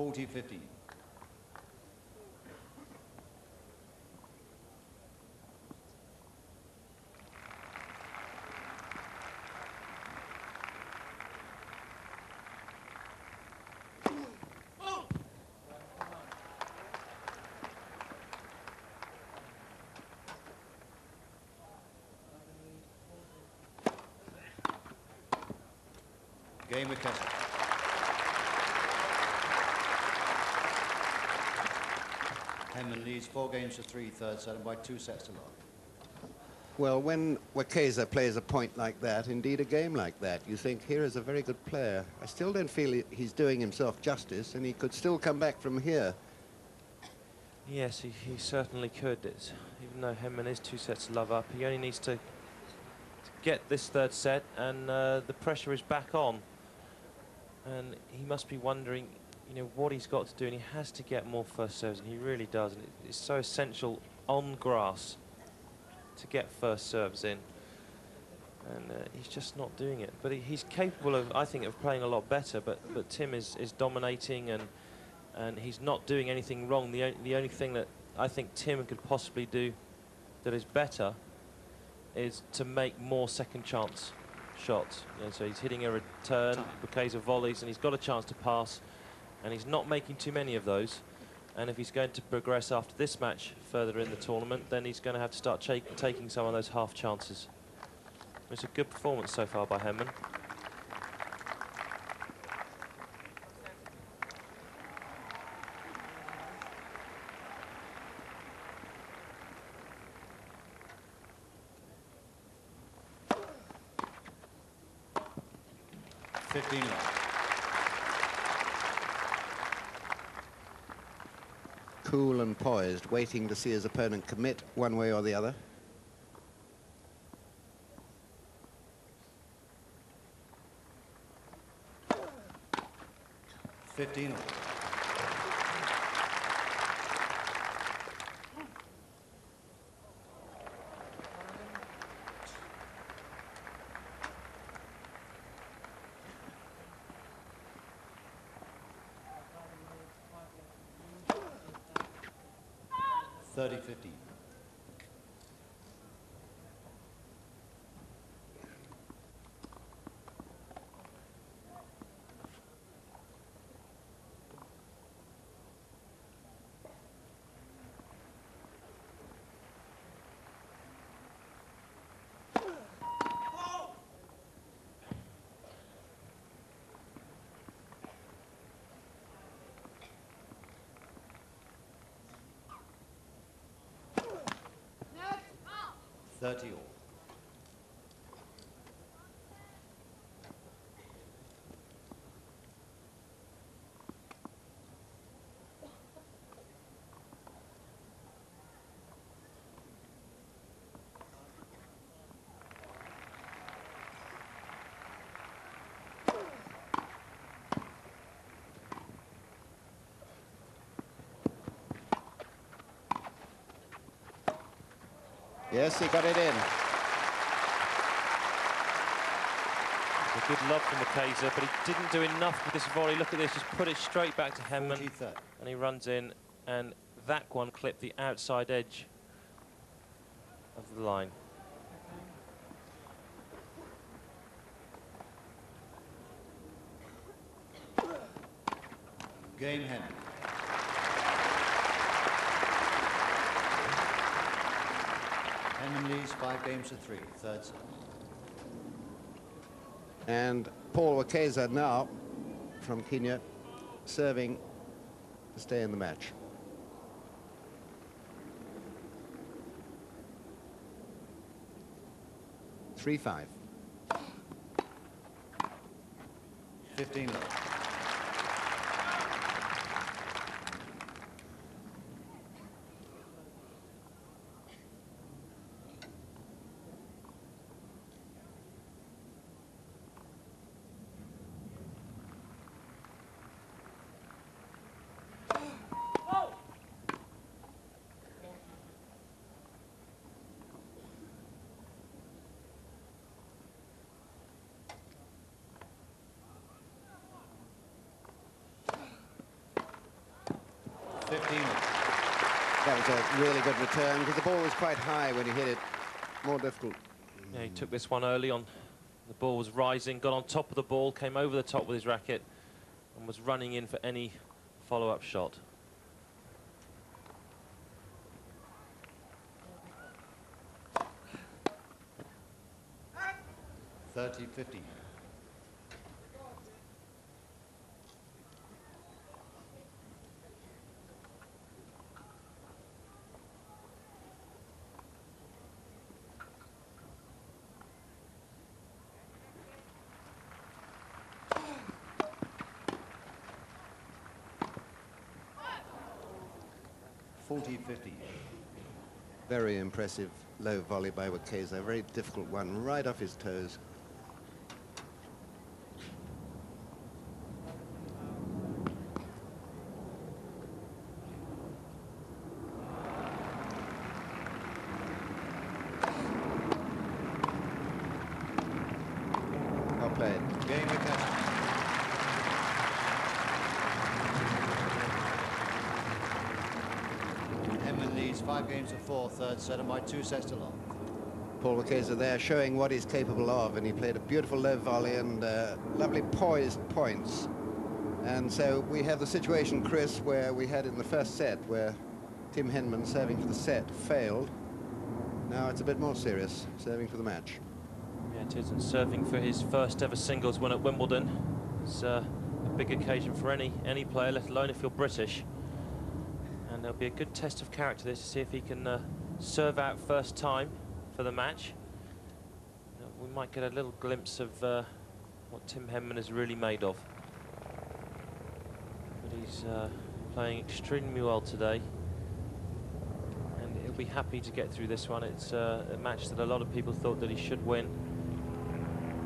40-15. Game Wekesa. Henman leads four games to three, third set, and by two sets to love. Well, when Wekesa plays a point like that, indeed a game like that, you think here is a very good player. I still don't feel he's doing himself justice, and he could still come back from here. Yes, he, he certainly could. It's, even though Henman is two sets to love up, he only needs to, to get this third set, and uh, the pressure is back on. And he must be wondering, you know, what he's got to do, and he has to get more first serves, and he really does. And it's so essential on grass to get first serves in. And uh, he's just not doing it. But he, he's capable of, I think, of playing a lot better. But but Tim is is dominating and and he's not doing anything wrong. The, the only thing that I think Tim could possibly do that is better is to make more second chance shots. You know, so he's hitting a return, bouquets of volleys, and he's got a chance to pass, and he's not making too many of those. And if he's going to progress after this match further in the tournament, then he's going to have to start taking some of those half chances. It's a good performance so far by Henman. Fifteen love. Cool and poised, waiting to see his opponent commit one way or the other. Fifteen 30, 50. Thirty all. Yes, he got it in. A good love from Wekesa, but he didn't do enough with this volley. Look at this, just put it straight back to Henman. 43rd. And he runs in, and that one clipped the outside edge of the line. Game Henman. Henman leads five games to three, third set. And Paul Wekesa now from Kenya serving to stay in the match. Three five. Fifteen love. 15. That was a really good return because the ball was quite high when he hit it. More difficult. Yeah, he took this one early on. The ball was rising, got on top of the ball, came over the top with his racket, and was running in for any follow-up shot. Thirty fifty. Forty fifty. Very impressive low volley by Wekesa. A very difficult one, right off his toes. Well played. Game Wekesa. Henman leads five games to four, third set, and by two sets to love. Paul Wekesa there showing what he's capable of, and he played a beautiful low volley and uh, lovely poised points. And so we have the situation, Chris, where we had in the first set, where Tim Henman serving for the set failed. Now it's a bit more serious, serving for the match. Yeah, it is, and serving for his first ever singles win at Wimbledon. It's uh, a big occasion for any any player, let alone if you're British. There'll be a good test of character this to see if he can uh, serve out first time for the match. Uh, we might get a little glimpse of uh, what Tim Henman is really made of. But he's uh, playing extremely well today. And he'll be happy to get through this one. It's uh, a match that a lot of people thought that he should win.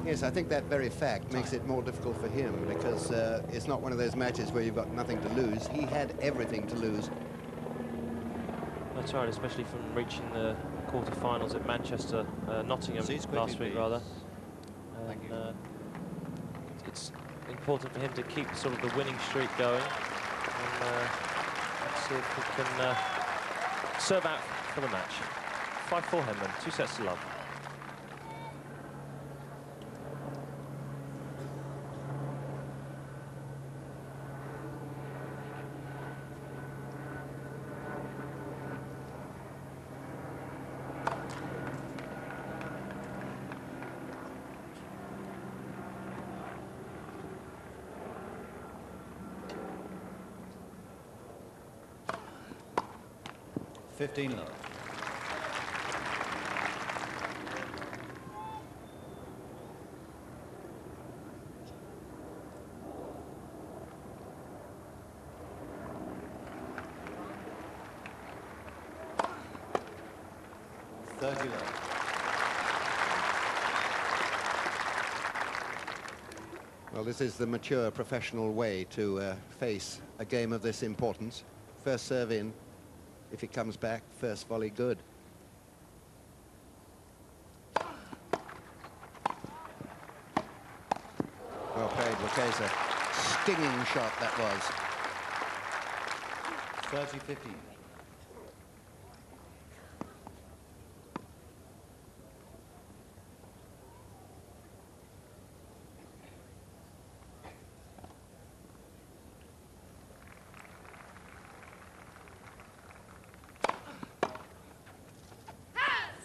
Yes, I think that very fact makes it more difficult for him because uh, it's not one of those matches where you've got nothing to lose. He had everything to lose. Right, especially from reaching the quarterfinals at Manchester, uh, Nottingham last week, rather. And, uh, it's important for him to keep sort of the winning streak going. And uh, let's see if he can uh, serve out for the match. 5-4 Henman, two sets to love. Fifteen love. Thirty love. Well, this is the mature professional way to uh, face a game of this importance. First serve in. If he comes back, first volley good. Well played, Wekesa. Stinging shot that was. Thirty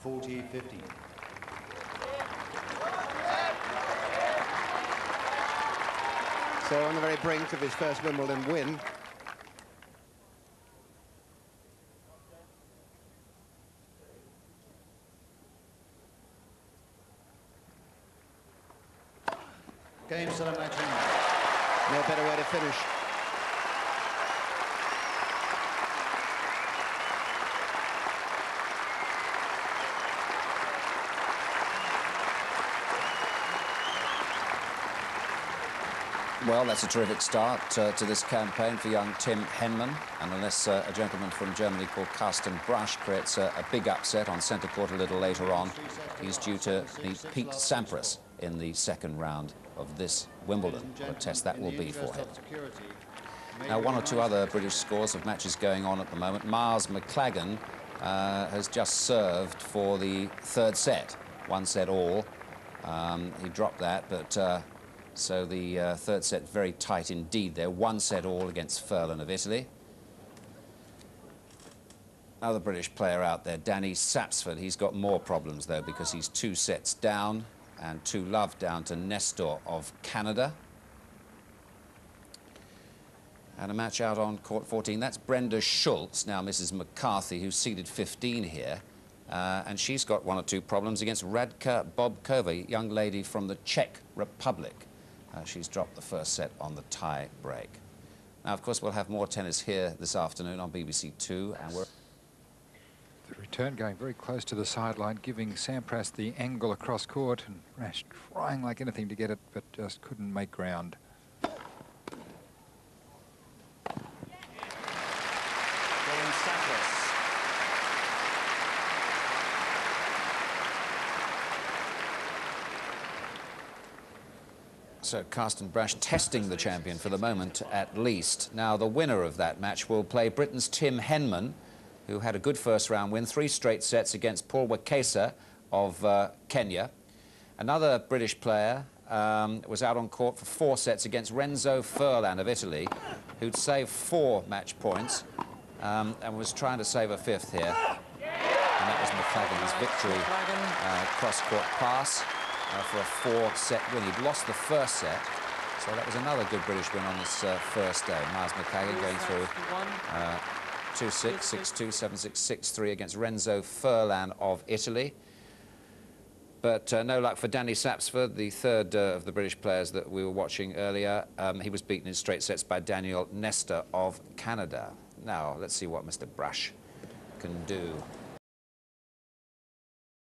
fifteen. Forty fifteen. So on the very brink of his first Wimbledon win. Game set match end. No better way to finish. Well, that's a terrific start uh, to this campaign for young Tim Henman. And unless uh, a gentleman from Germany called Karsten Braasch creates a, a big upset on centre court a little later on, he's due to meet Pete Sampras in the second round of this Wimbledon. What a test that will be for him. Now, one or two other British scores of matches going on at the moment. Miles Maclagan uh, has just served for the third set, one set all. Um, he dropped that, but uh, so the uh, third set very tight indeed there. One set all against Furlan of Italy. Another British player out there, Danny Sapsford. He's got more problems, though, because he's two sets down and two love down to Nestor of Canada. And a match out on court 14. That's Brenda Schultz, now Mrs. McCarthy, who's seeded 15 here. Uh, and she's got one or two problems against Radka Bobkova, young lady from the Czech Republic. Uh, she's dropped the first set on the tie break. Now, of course, we'll have more tennis here this afternoon on BBC Two, and we're... The return going very close to the sideline, giving Sampras the angle across court, and Braasch trying like anything to get it, but just couldn't make ground. Going Sampras. So Karsten Braasch testing the champion for the moment at least. Now the winner of that match will play Britain's Tim Henman, who had a good first round win, three straight sets against Paul Wekesa of uh, Kenya. Another British player um, was out on court for four sets against Renzo Furlan of Italy, who'd saved four match points um, and was trying to save a fifth here. And that was McFadden's victory uh, cross-court pass uh, for a four-set win. He'd lost the first set, so that was another good British win on this uh, first day. Miles Maclagan going through uh, 2-6, 6-2, 7-6, 6-3 against Renzo Furlan of Italy. But uh, no luck for Danny Sapsford, the third uh, of the British players that we were watching earlier. Um, he was beaten in straight sets by Daniel Nestor of Canada. Now, let's see what Mr. Braasch can do.